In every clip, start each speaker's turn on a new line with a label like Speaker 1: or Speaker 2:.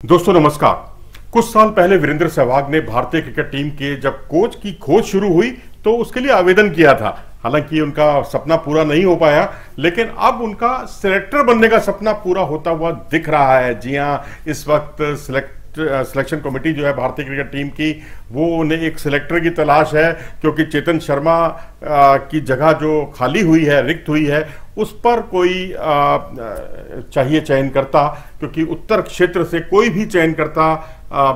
Speaker 1: दोस्तों, नमस्कार। कुछ साल पहले वीरेंद्र सहवाग ने भारतीय क्रिकेट टीम के जब कोच की खोज शुरू हुई तो उसके लिए आवेदन किया था। हालाँकि उनका सपना पूरा नहीं हो पाया, लेकिन अब उनका सिलेक्टर बनने का सपना पूरा होता हुआ दिख रहा है। जी हाँ इस वक्त सिलेक्ट सिलेक्शन कमेटी जो है भारतीय क्रिकेट टीम की, वो उन्हें एक सिलेक्टर की तलाश है, क्योंकि चेतन शर्मा की जगह जो खाली हुई है, रिक्त हुई है, उस पर कोई चाहिए चयन करता, क्योंकि उत्तर क्षेत्र से कोई भी चयन करता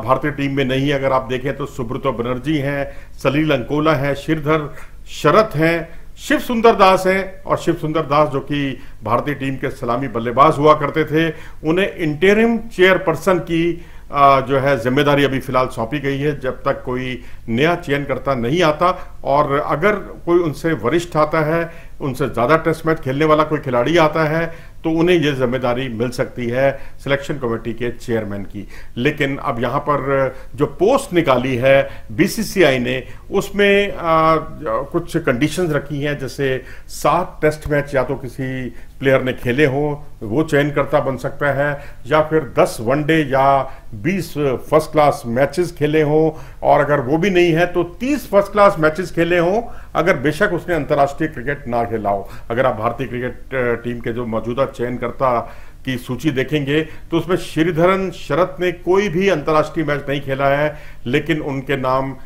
Speaker 1: भारतीय टीम में नहीं अगर आप देखें तो सुब्रतो बनर्जी हैं, सलील अंकोला है, श्रीधर शरत हैं, शिव सुंदर दास हैं, और शिव सुंदर दास जो कि भारतीय टीम के सलामी बल्लेबाज हुआ करते थे, उन्हें इंटेरिम चेयरपर्सन की जो है ज़िम्मेदारी अभी फ़िलहाल सौंपी गई है जब तक कोई नया चयन करता नहीं आता और अगर कोई उनसे वरिष्ठ आता है उनसे ज़्यादा टेस्ट मैच खेलने वाला कोई खिलाड़ी आता है तो उन्हें ये ज़िम्मेदारी मिल सकती है सिलेक्शन कमेटी के चेयरमैन की। लेकिन अब यहाँ पर जो पोस्ट निकाली है बीसीसीआई ने उसमें आ, कुछ कंडीशंस रखी हैं जैसे सात टेस्ट मैच या तो किसी प्लेयर ने खेले हो वो चयनकर्ता बन सकता है या फिर दस वनडे या बीस फ़र्स्ट क्लास मैचेस खेले हों, और अगर वो भी नहीं है तो तीस फ़र्स्ट क्लास मैचेस खेले हों, अगर बेशक उसने अंतर्राष्ट्रीय क्रिकेट ना खेला हो। अगर आप भारतीय क्रिकेट टीम के जो मौजूदा चयनकर्ता की सूची देखेंगे तो उसमें श्रीधरन शरत ने कोई भी अंतर्राष्ट्रीय मैच नहीं खेला है, लेकिन उनके नाम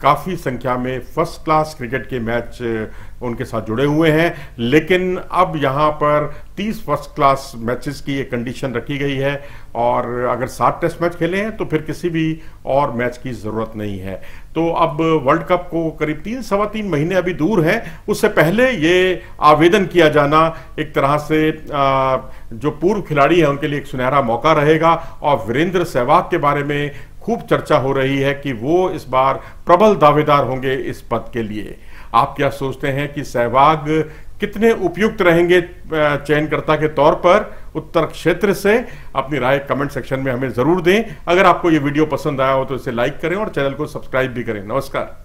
Speaker 1: काफ़ी संख्या में फ़र्स्ट क्लास क्रिकेट के मैच उनके साथ जुड़े हुए हैं। लेकिन अब यहाँ पर 30 फ़र्स्ट क्लास मैचेस की एक कंडीशन रखी गई है और अगर सात टेस्ट मैच खेले हैं तो फिर किसी भी और मैच की ज़रूरत नहीं है। तो अब वर्ल्ड कप को करीब तीन, सवा तीन महीने अभी दूर हैं। उससे पहले ये आवेदन किया जाना एक तरह से जो पूर्व खिलाड़ी हैं, उनके लिए एक सुनहरा मौका रहेगा। और वीरेंद्र सहवाग के बारे में खूब चर्चा हो रही है कि वो इस बार प्रबल दावेदार होंगे इस पद के लिए। आप क्या सोचते हैं कि सहवाग कितने उपयुक्त रहेंगे चयनकर्ता के तौर पर? उत्तर क्षेत्र से अपनी राय कमेंट सेक्शन में हमें ज़रूर दें। अगर आपको ये वीडियो पसंद आया हो तो इसे लाइक करें और चैनल को सब्सक्राइब भी करें। नमस्कार।